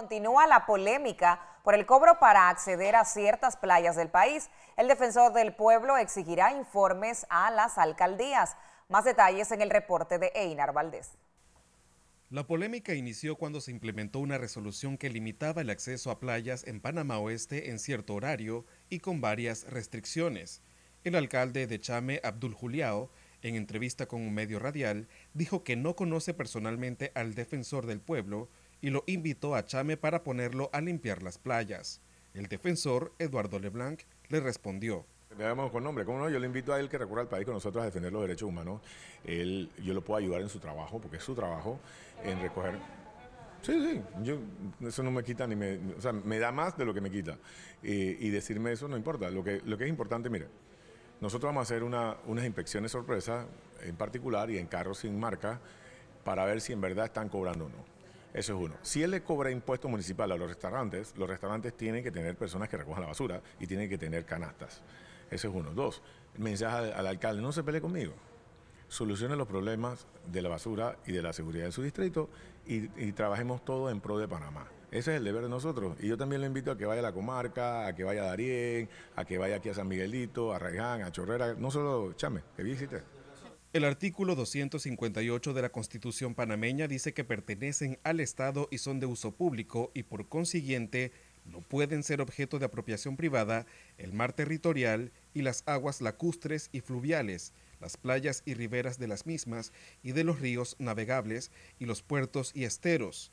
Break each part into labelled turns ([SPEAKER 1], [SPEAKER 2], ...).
[SPEAKER 1] Continúa la polémica por el cobro para acceder a ciertas playas del país. El defensor del pueblo exigirá informes a las alcaldías. Más detalles en el reporte de Einar Valdés.
[SPEAKER 2] La polémica inició cuando se implementó una resolución que limitaba el acceso a playas en Panamá Oeste en cierto horario y con varias restricciones. El alcalde de Chame, Abdul Juliao, en entrevista con un medio radial, dijo que no conoce personalmente al defensor del pueblo y lo invitó a Chame para ponerlo a limpiar las playas. El defensor, Eduardo Leblanc, le respondió.
[SPEAKER 3] Con nombre, ¿cómo no? Yo le invito a él que recurra al país con nosotros a defender los derechos humanos. Él, yo lo puedo ayudar en su trabajo, porque es su trabajo, en recoger Sí, sí, yo, eso no me quita ni me, o sea, me da más de lo que me quita. y decirme eso no importa. Lo que, lo que es importante, mire, nosotros vamos a hacer una, unas inspecciones sorpresa, en particular y en carros sin marca, para ver si en verdad están cobrando o no. Eso es uno. Si él le cobra impuesto municipal a los restaurantes, los restaurantes tienen que tener personas que recojan la basura y tienen que tener canastas. Eso es uno. Dos, mensaje al, alcalde, no se pelee conmigo. Solucione los problemas de la basura y de la seguridad de su distrito y, trabajemos todos en pro de Panamá. Ese es el deber de nosotros. Y yo también le invito a que vaya a la comarca, a que vaya a Darién, a que vaya aquí a San Miguelito, a Raiján, a Chorrera, no solo Chame, que visite.
[SPEAKER 2] El artículo 258 de la Constitución panameña dice que pertenecen al Estado y son de uso público y por consiguiente no pueden ser objeto de apropiación privada el mar territorial y las aguas lacustres y fluviales, las playas y riberas de las mismas y de los ríos navegables y los puertos y esteros.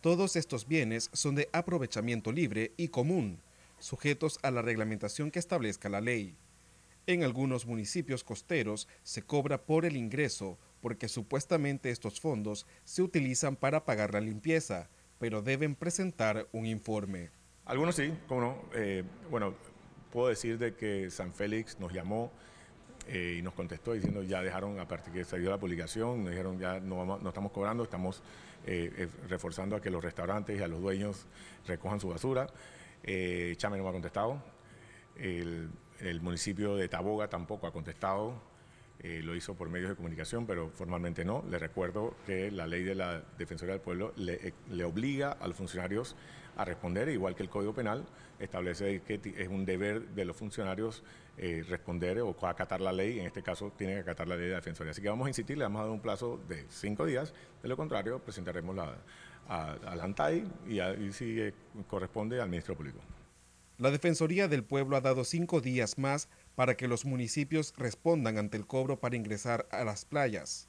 [SPEAKER 2] Todos estos bienes son de aprovechamiento libre y común, sujetos a la reglamentación que establezca la ley. En algunos municipios costeros se cobra por el ingreso porque supuestamente estos fondos se utilizan para pagar la limpieza, pero deben presentar un informe.
[SPEAKER 3] Algunos sí, cómo no. Eh, bueno, puedo decir de que San Félix nos llamó eh, y nos contestó diciendo ya dejaron, a partir que salió la publicación, nos dijeron ya no, no estamos cobrando, estamos eh, reforzando a que los restaurantes y a los dueños recojan su basura. Chame no me ha contestado. El, el municipio de Taboga tampoco ha contestado, eh, lo hizo por medios de comunicación, pero formalmente no. Le recuerdo que la ley de la Defensoría del Pueblo le, eh, obliga a los funcionarios a responder, igual que el Código Penal establece que es un deber de los funcionarios eh, responder o acatar la ley, en este caso tienen que acatar la ley de la Defensoría. Así que vamos a insistir, le vamos a dar un plazo de cinco días, de lo contrario presentaremos la, al ANTAI y, y si corresponde al Ministro Público.
[SPEAKER 2] La Defensoría del Pueblo ha dado cinco días más para que los municipios respondan ante el cobro para ingresar a las playas.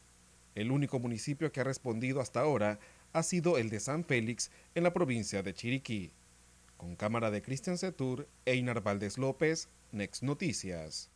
[SPEAKER 2] El único municipio que ha respondido hasta ahora ha sido el de San Félix en la provincia de Chiriquí. Con cámara de Cristian Setur, Einar Valdés López, Next Noticias.